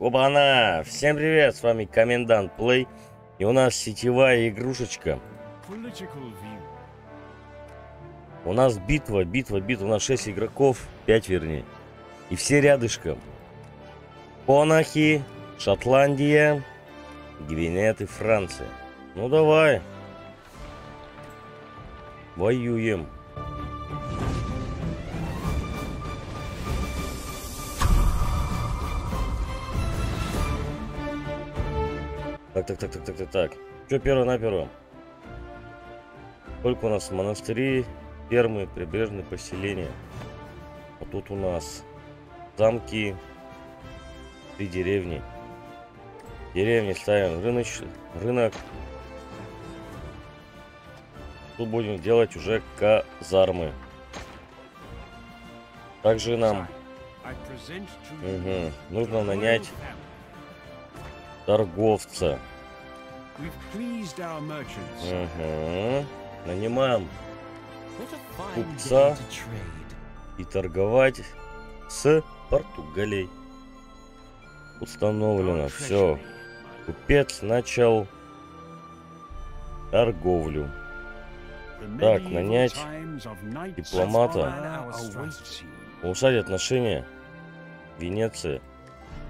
Оба-на! Всем привет, с вами Комендант Плей. И у нас сетевая игрушечка. У нас битва, битва, битва. У нас 6 игроков, 5 вернее. И все рядышком. Конахи, Шотландия, Гвинет и Франция. Ну давай. Воюем. Так, так, так, так, так, так, так. Что первое на первое? Сколько у нас монастыри, фермы, прибрежные поселения. А тут у нас замки, три деревни. Деревни ставим рыноч... рынок. Тут будем делать уже казармы. Также нам угу, нужно нанять торговца. Угу. Нанимаем купца и торговать с Португалией. Установлено. Все. Купец начал торговлю. Так, нанять дипломата. Улучшать отношения. Венеция.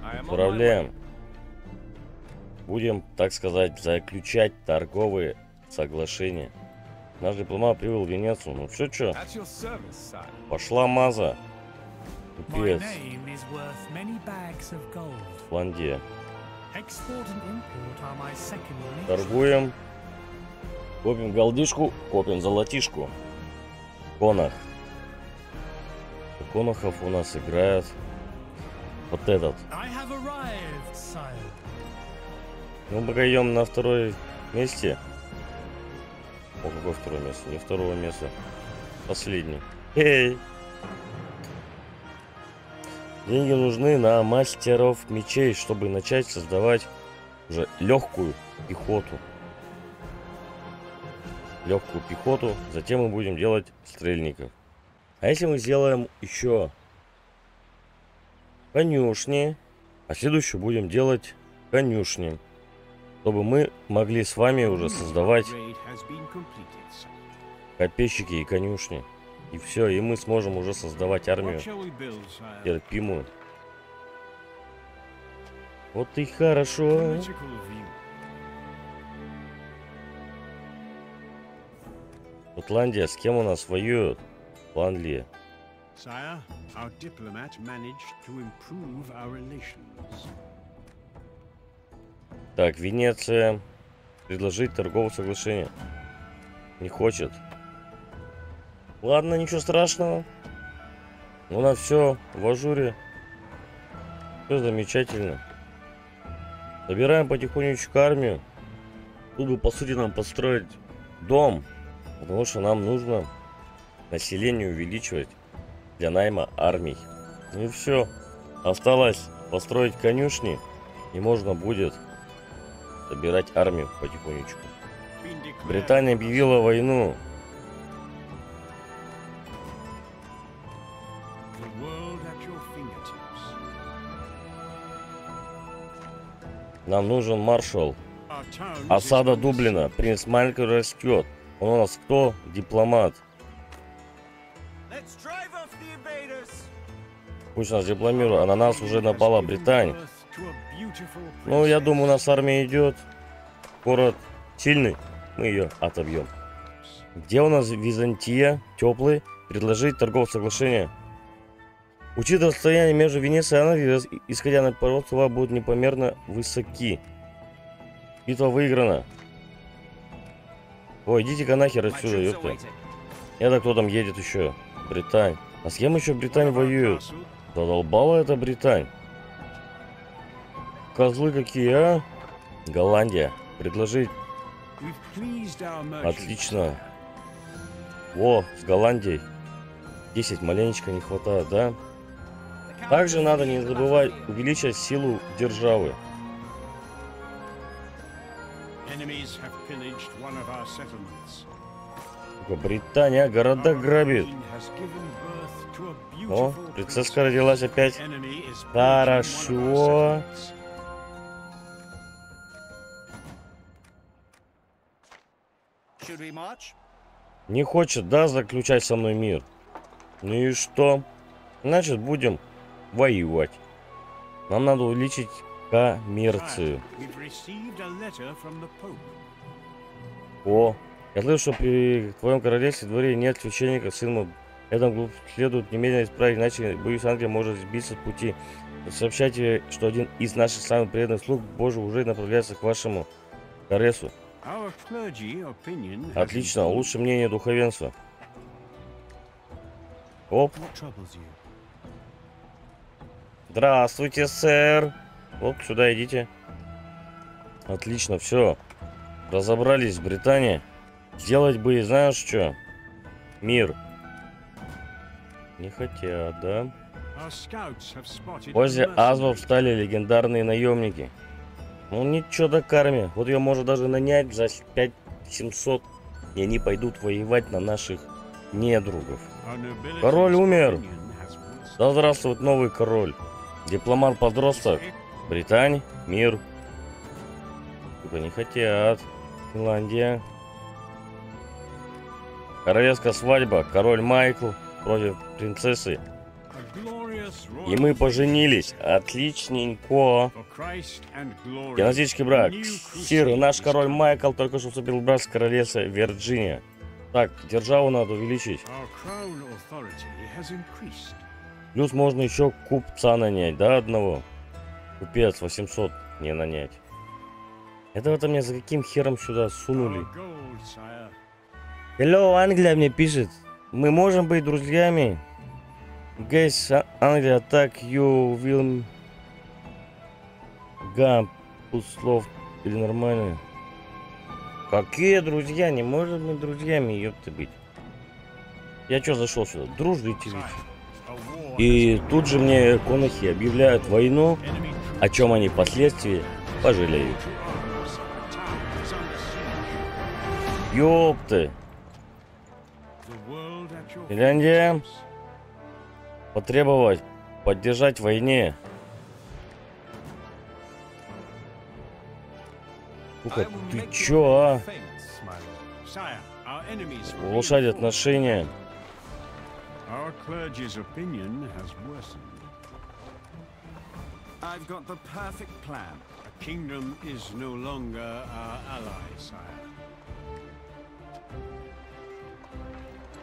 Отправляем. Будем, так сказать, заключать торговые соглашения. Наш дипломат привел в Венецию. Ну все, что? Пошла маза. Купец. Фландия. Торгуем. Копим голдишку, копим золотишку. Конах. Конахов у нас играет вот этот. Ну, идем на второй месте. О, какое второе место? Не второго места. Последний. Эй! Деньги нужны на мастеров мечей, чтобы начать создавать уже легкую пехоту. Легкую пехоту. Затем мы будем делать стрельников. А если мы сделаем еще конюшни, а следующую будем делать конюшни чтобы мы могли с вами уже создавать копейщики и конюшни. И все, и мы сможем уже создавать армию терпимую. Вот и хорошо. Шотландия, с кем у нас воюют? Англия. Sire, our diplomat managed to improve our relations. Так, Венеция. Предложить торговое соглашение. Не хочет. Ладно, ничего страшного. У нас все в ажуре. Все замечательно. Собираем потихонечку армию. Тут бы, по сути, нам построить дом. Потому что нам нужно население увеличивать для найма армий. Ну и все. Осталось построить конюшни. И можно будет собирать армию потихонечку. Британия объявила войну. Нам нужен маршал. Осада Дублина. Принц Майкл растет. Он у нас кто? Дипломат. Пусть нас дипломирует. А на нас уже напала Британия. Ну, я думаю, у нас армия идет. Город сильный. Мы ее отобьем. Где у нас Византия? Теплый. Предложить торговое соглашение. Учитывая расстояние между Венецией и Англией, исходя на пород, слова будут непомерно высоки. Битва выиграна. Ой, идите-ка нахер отсюда, ёпта. Это кто там едет еще? Британь. А с кем еще Британь воюет? Задолбала это Британь. Козлы какие, а? Голландия. Предложить. Отлично. Во, с Голландией. 10 маленечко не хватает, да? Также надо не забывать увеличить силу державы. Британия города грабит. О, принцесска родилась опять. Хорошо. Не хочет, да, заключать со мной мир? Ну и что? Значит, будем воевать. Нам надо увеличить коммерцию. О, я слышу, что при твоем королевстве дворе нет священника, сын глуп следует немедленно исправить, иначе, боюсь, Англия может сбиться с пути. Сообщайте, что один из наших самых преданных слуг Божий уже направляется к вашему королевству. Отлично, лучше мнение духовенства. Оп, здравствуйте, сэр. Вот, сюда идите. Отлично, все. Разобрались в Британии. Сделать бы, знаешь что? Мир. Не хотят, да? Возле mercenary. стали легендарные наемники. Ну ничего до карме. Вот ее можно даже нанять за 5700. И они пойдут воевать на наших недругов. Король умер. Да здравствует новый король. Дипломат-подросток. Британь, мир. Только не хотят. Финляндия. Королевская свадьба. Король Майкл против принцессы. И мы поженились. Отличненько. Генетический брак. Сир, наш король. Майкл только что вступил в брак с королевой Вирджиния. Так, державу надо увеличить. Плюс можно еще купца нанять, да, одного? Купец 800 не нанять. Это мне за каким хером сюда сунули? Hello, Англия мне пишет. Мы можем быть друзьями? Guys, Англия, так, you will... Гам, слов или нормально? Какие друзья? Не может быть друзьями, ёпты быть. Я чё зашел сюда? A war И тут же мне конахи объявляют войну, о чем они впоследствии пожалеют. Ёпты. Финляндия. Потребовать поддержать в войне. Сука, ты чё, а? Улучшать отношения. Our clergy's opinion has worsened. I've got the perfect plan. A kingdom is no longer our ally, sire.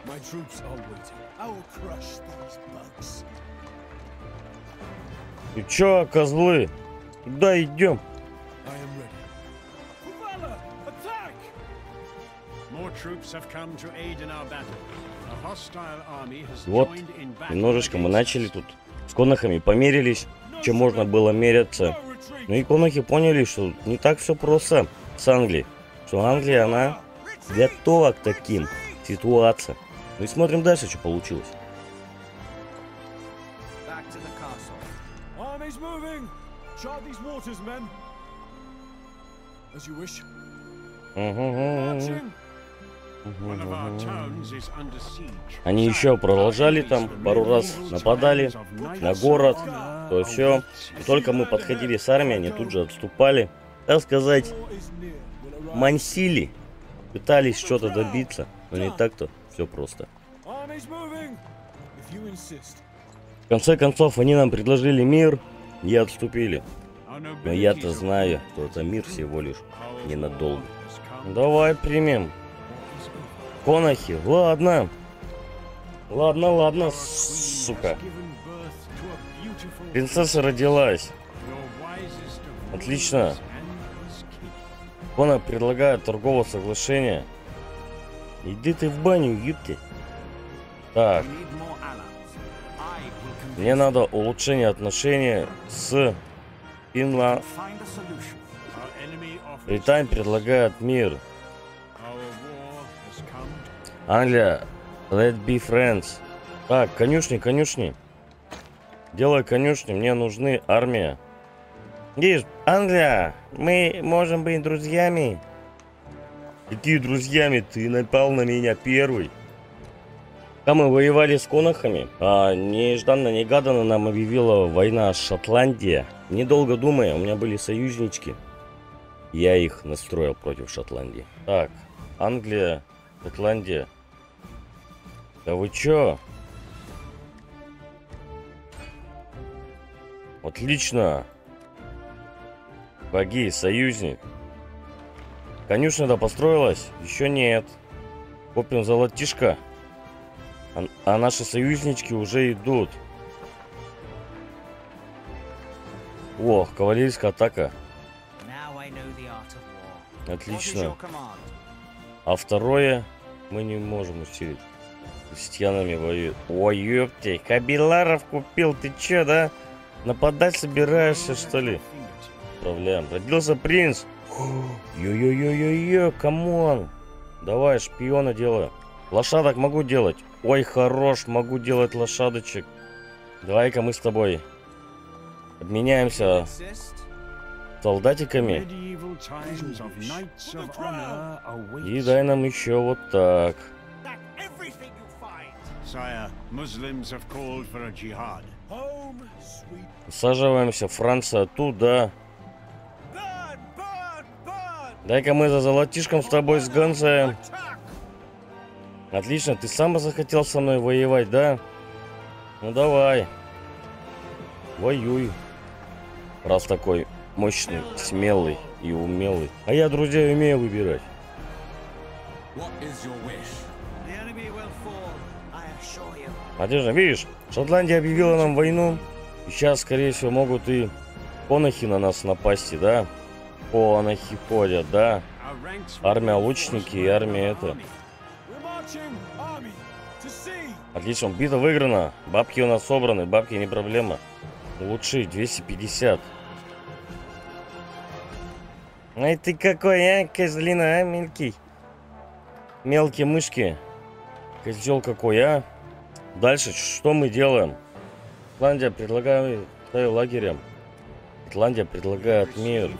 My troops are waiting. I will crush these bugs. Ты чё, козлы? Куда идем? I am ready. For valor! Attack! More troops have come to aid in our battle. A hostile army has Вот, joined in battle Немножечко мы начали тут с конахами померились, чем можно было меряться. Ну и конахи поняли, что не так все просто с Англией. Что Англия, она готова к таким ситуациям. Ну и смотрим дальше, что получилось. Они еще продолжали там, пару раз нападали на город, то все. И только мы подходили с армией, они тут же отступали. Так сказать, мансили. Пытались что-то добиться, но не так-то все просто. В конце концов, они нам предложили мир и отступили. Но я-то знаю, что это мир всего лишь ненадолго. Давай примем. Конахи, ладно. Ладно, ладно, сука. Принцесса родилась. Отлично. Кона предлагает торговое соглашение. Иди ты в баню, юбки. Так, мне надо улучшение отношений с Финла... Британь предлагает мир. Англия, let's be friends. Так, конюшни, конюшни. Делай конюшни, мне нужны армия. Видишь, Англия, мы можем быть друзьями. Какие друзьями? Ты напал на меня первый. Когда мы воевали с конахами, а нежданно-негаданно нам объявила война Шотландия. Недолго думая, у меня были союзнички. Я их настроил против Шотландии. Так, Англия, Шотландия. Да вы чё? Отлично. Боги, союзник. Конюшня-то построилась? Еще нет. Копим золотишко. А, а наши союзнички уже идут. О, кавалерийская атака. Отлично. А второе мы не можем усилить. Крестьянами воюют. Ой, ёпти, Кабеларов купил, ты чё, да? Нападать собираешься, что ли? Отправляем. Родился принц. Ё-ё-ё-ё-ё, come on. Давай, шпиона делаю. Лошадок могу делать. Ой, хорош, могу делать лошадочек. Давай-ка мы с тобой обменяемся солдатиками. И дай нам еще вот так. That everything you Дай-ка мы за золотишком с тобой сгонцаем. Attack! Отлично, ты сам захотел со мной воевать, да? Ну давай. Воюй. Раз такой мощный, смелый и умелый. А я, друзья, умею выбирать. Надежда, видишь, Шотландия объявила нам войну. И сейчас, скорее всего, могут и конохи на нас напасть, да? Конохи ходят, да? Our ranks will Армия лучники и армия это. Отлично, битва выиграна. Бабки у нас собраны, бабки не проблема. Лучшие 250. Ай ты какой, а, козлина, а, мелкий. Мелкие мышки. Козел какой, а. Дальше, что мы делаем? Шотландия предлагает ставим лагерем. Шотландия предлагает мир.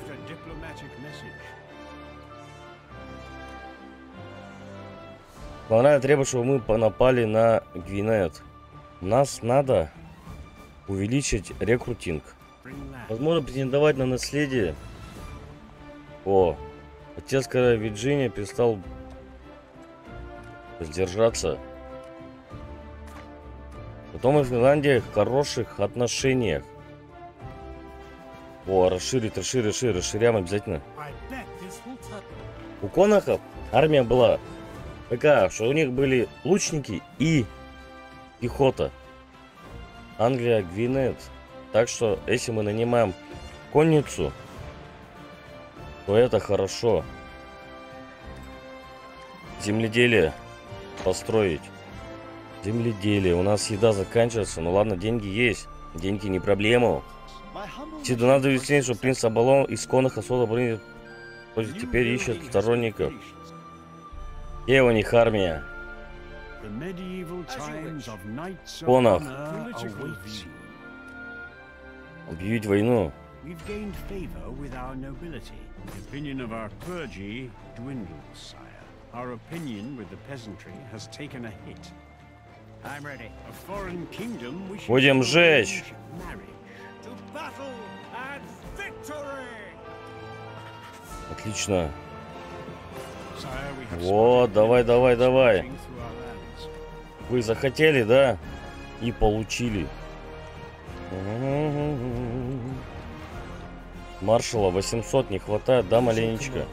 Главное требует, чтобы мы по- напали на Гвинет. Нас надо увеличить рекрутинг. Возможно претендовать на наследие. О, отец короля Вирджиния перестал сдержаться. Потом мы в Финляндии в хороших отношениях. О, расширить, расширить, расширить, расширяем обязательно. У конохов армия была такая, что у них были лучники и пехота. Англия, Гвинет. Так что, если мы нанимаем конницу, то это хорошо. Земледелие построить. Земледелие. У нас еда заканчивается. Ну ладно, деньги есть. Деньги не проблема. Тебе надо выяснить, что принц Абалон из коноха сода принят Хоть теперь ищет сторонников. Где у них армия? Конах. Объявить войну. We've gained favor with our nobility. The opinion of our clergy dwindles, sire. Our opinion with the peasantry has taken a hit. I'm ready. A foreign kingdom we should Будем жечь. Отлично. Вот, давай, давай, давай. Вы захотели, да? И получили. Маршала 800 не хватает, да, маленечко?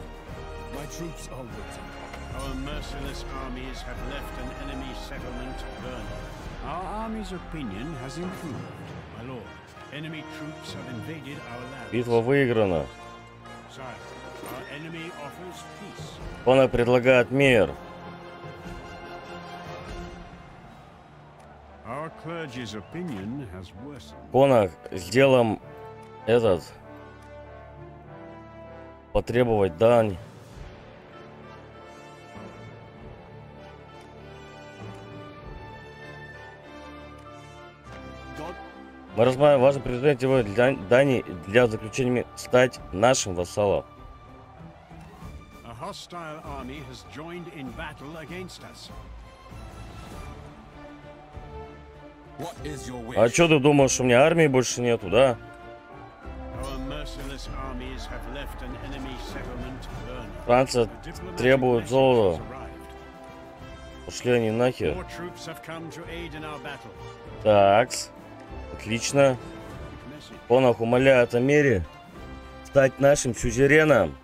Битва выиграна. Конок предлагает мир. Конок, сделаем этот... Потребовать дань. Мы размаем важно предложение Дани для заключения стать нашим вассалом. Hostile army has joined in battle against us. А что ты думал, что у меня армии больше нету, да? Франция требует золота. Пошли они нахер. Такс. Отлично. Конах умоляет о мире стать нашим сюзереном.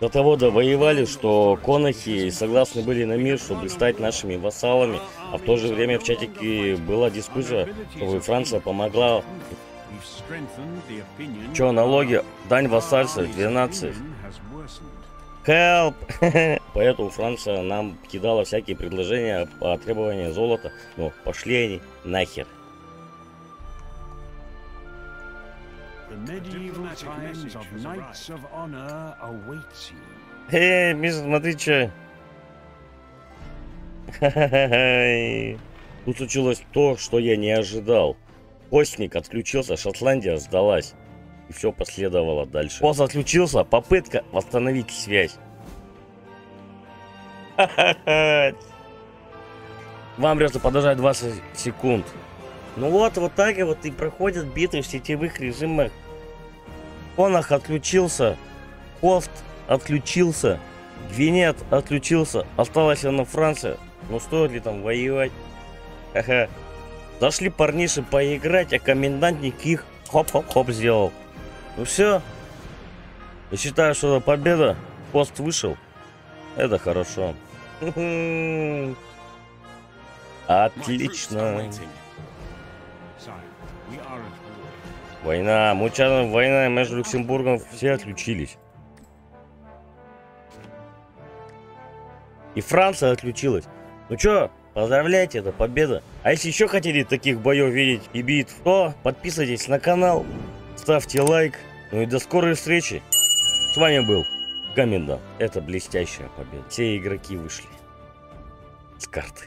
До того довоевали, что конахи согласны были на мир, чтобы стать нашими вассалами. А в то же время в чатике была дискуссия, чтобы Франция помогла. Чё, налоги? Дань вассальства army's 12. opinion has worsened. Help! Поэтому Франция нам кидала всякие предложения по требованию золота. Ну, пошли они нахер. The medieval times of knights of honor awaits you. Эй, Миша, смотри, что. Тут случилось то, что я не ожидал. Постник отключился, Шотландия сдалась. И все последовало дальше. Пост отключился, попытка восстановить связь. Вам придется подождать 20 секунд. Ну вот, вот так и вот и проходят биты в сетевых режимах. Конах отключился. Хост отключился. Гвинет отключился. Осталась она Франция. Ну стоит ли там воевать? Ха-ха. Зашли парниши поиграть, а комендантник их хоп-хоп-хоп сделал. Ну все. Я считаю, что это победа. Пост вышел. Это хорошо. Отлично. Война. Мы участвуем в войне между Люксембургом. Все отключились. И Франция отключилась. Ну чё, поздравляйте, это победа. А если еще хотели таких боев видеть и бит, то подписывайтесь на канал, ставьте лайк. Ну и до скорой встречи. С вами был Комендант. Это блестящая победа. Все игроки вышли с карты.